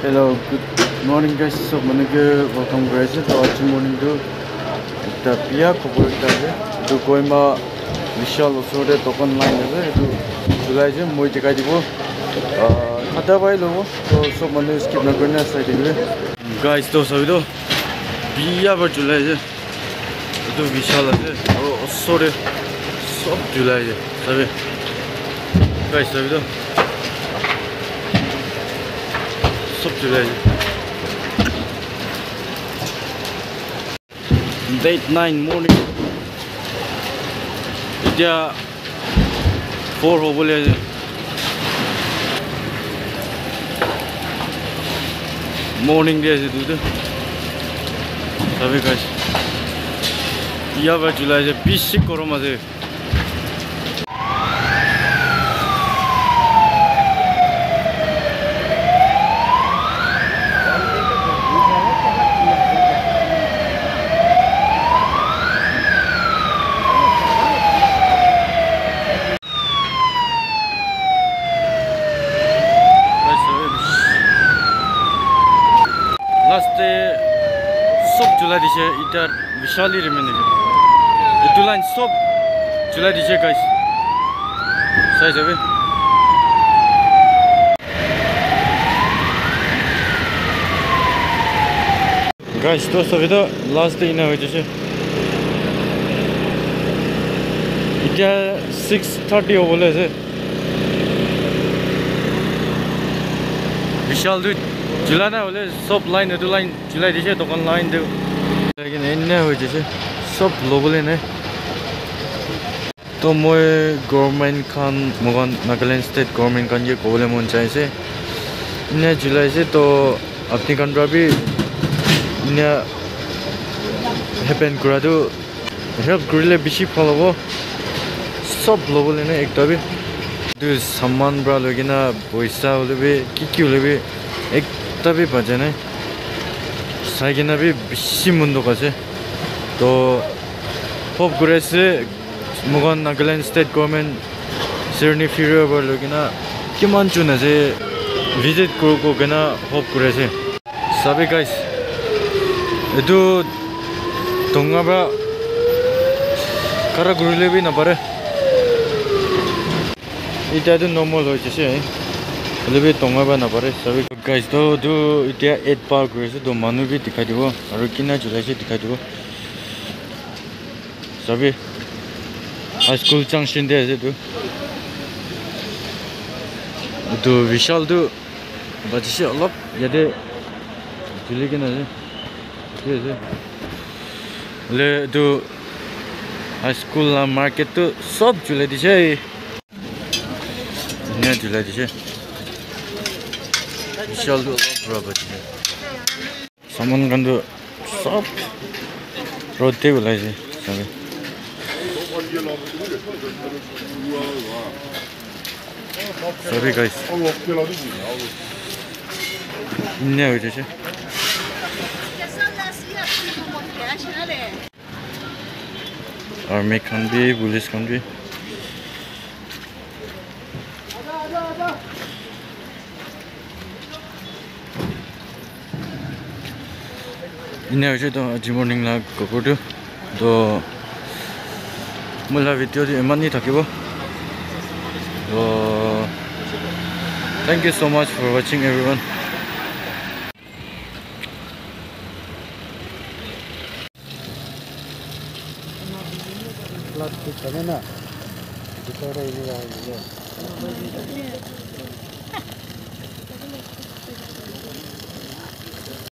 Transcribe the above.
Hello, good morning guys. So manage welcome guys. So आज morning to একটা বিয়া খবর একটা আছে তো কইমা বিশাল ওচৰতে দোকান লাইন আছে এইটো জুলাই যে মই দেখাই দিব খাতা পাই ল'ব তো চব মানুহে স্কিপ নকৰি না চাই থাকিলে গাইজ তো চাবিতো বিয়া বাৰ জুলাই যে এইটো বিশাল আছে আৰু ওচৰতে চব জুলাই যে চাবি গাইজ চাবিতো চব July subsidiary. Date 9 morning. İdiya 4 hobule morning diye şey durdu. Tabii kaç. Ya ve July'de bir şey korumaz. Last sob jula dice itar Vishali remaining. E, Itu line sob jula guys. Saya jabe. Guys, dosta video last ina hoye jaise. Ita 6:30 ho bole. বিশাল দুই July নাই হ'লে চব line এইটো line July দিছে দোকান line দিওঁ কিনে এনে হৈ যাইছে চব ল'বলৈ নাই তো মই গভৰ্ণমেণ্ট খান মোক নাগালেণ্ড ষ্টেট গভৰ্ণমেণ্ট খান যে ক'বলৈ মন যাইছে এনে জুলাইছে তো আপুনি পৰা বি এনে হেপেন কৰাটো হেল্প কৰিলে বেছি ভাল হ'ব চব ল'বলৈ নাই একটা বি এইটো চামান পৰা লৈ কিনে পইচা হ'লে বি কি কি হ'লে বি একটা বি বাজে নাই চাই কিনে বি বেছি মন্দক আছে তো হোপ কৰি আছে মোক নাগালেণ্ড ষ্টেট গভৰ্ণমেণ্ট চিৰণি ফিৰিব পৰা লৈ কিনে কিমান জোন আছে ভিজিট কৰোঁ কৈ কিনে হোপ কৰি আছে চাবি গাইছ এইটো ডোঙাৰ পৰা কাৰা ঘূৰিলে বি নাপাৰে এতিয়াতো নৰ্মেল হৈ গৈছে হ'লে বি টঙাব নাপাৰে চবেই গাইজটো এইটো এতিয়া এইট পাৰ কৰি আছে তো মানুহ বি দেখাই দিব আৰু কিনা জ্বলাইছে দেখাই দিব। চবেই হাইস্কুল জাংচন দি আছে এইটো এইটো বিশালটো বাজিছে অলপ ইয়াতে জ্বলি কিনে আছে ঠিক আছে হ'লে এইটো হাইস্কুল মাৰ্কেটটো চব জ্বলাই দিছে झुलाइदिछ समन गन्दो सब रे होलाइथि हर्मिक खम्बी पुलिस खम्बी Ini aja to aji morning la kokor tu to mula video di eman ni thakibo to thank you so much for watching everyone 플라스틱 가면은 이거를 이거 이거